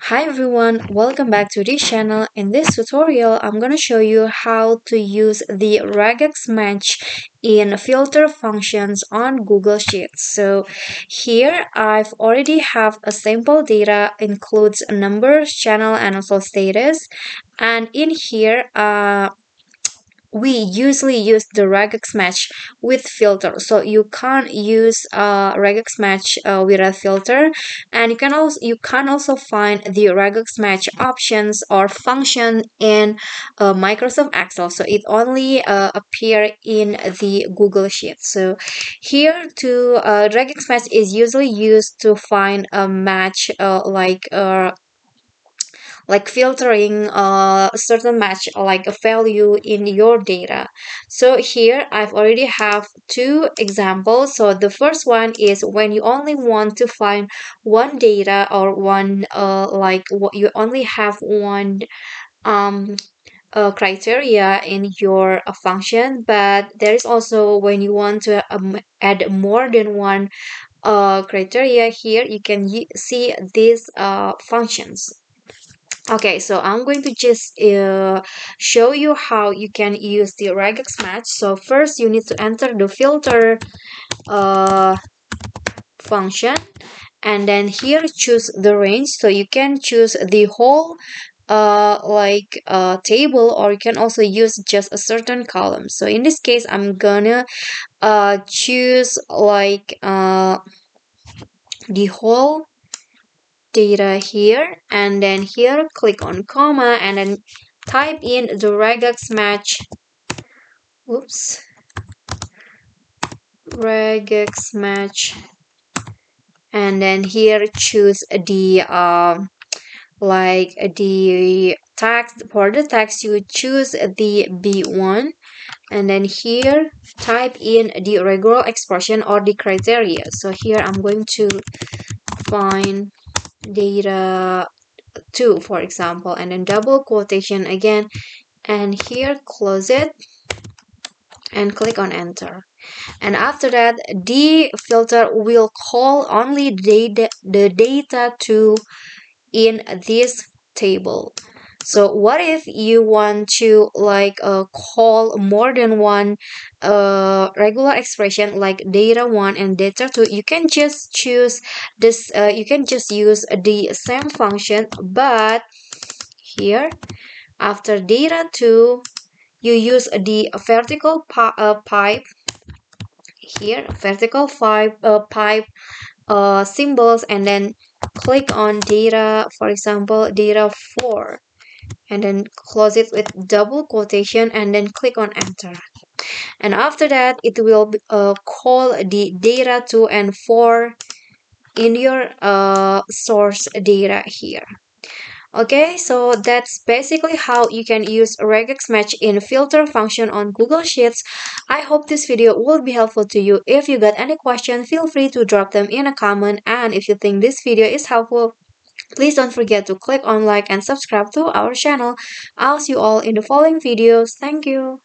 Hi everyone, welcome back to this channel. In this tutorial, I'm gonna show you how to use the regex match in filter functions on Google Sheets. So here I've already have a sample data includes numbers, channel, and also status. And in here, uh, we usually use the regex match with filter. So you can't use uh, regex match uh, a filter and you can also you can also find the regex match options or function in uh, Microsoft Excel. So it only uh, appear in the Google Sheet. So here to uh, regex match is usually used to find a match uh, like uh, like filtering a certain match like a value in your data. So here I've already have two examples. So the first one is when you only want to find one data or one uh, like what you only have one um uh, criteria in your uh, function. But there is also when you want to um, add more than one uh, criteria here you can see these uh, functions Okay, so I'm going to just uh, show you how you can use the regex match. So first you need to enter the filter uh, function and then here choose the range. So you can choose the whole uh, like uh, table or you can also use just a certain column. So in this case, I'm gonna uh, choose like uh, the whole data here and then here click on comma and then type in the regex match. Oops regex match. And then here choose the uh, like the text for the text you choose the b1 and then here type in the regular expression or the criteria. So here i'm going to find data 2 for example and then double quotation again and here close it and click on enter. And after that the filter will call only data, the data to in this table so what if you want to like uh, call more than one uh, regular expression like data 1 and data 2 you can just choose this uh, you can just use the same function but here after data 2 you use the vertical pi uh, pipe. Here vertical pipe, uh, pipe uh, symbols and then click on data for example data 4 and then close it with double quotation and then click on enter. And after that it will uh, call the data 2 and 4 in your uh, source data here. Okay so that's basically how you can use regex match in filter function on google sheets. I hope this video will be helpful to you. If you got any question feel free to drop them in a comment. And if you think this video is helpful Please don't forget to click on like and subscribe to our channel. I'll see you all in the following videos. Thank you.